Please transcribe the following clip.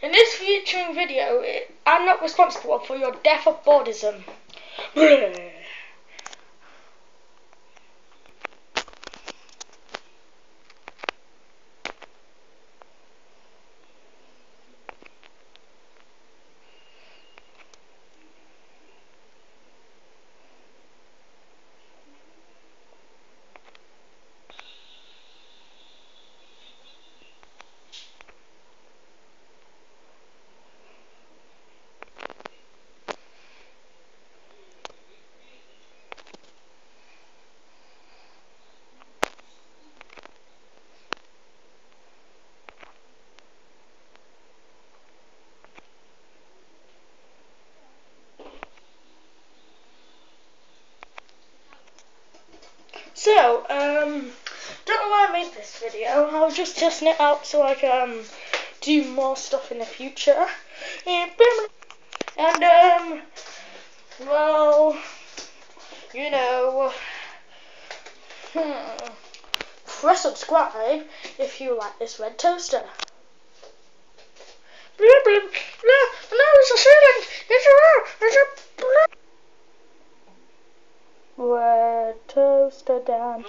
In this featuring video, I'm not responsible for your death of Buddhism. So, um, don't know why I made this video. I was just testing it out so I can um, do more stuff in the future. And, um, well, you know, hmm, press subscribe if you like this red toaster. Blah. Red toaster down.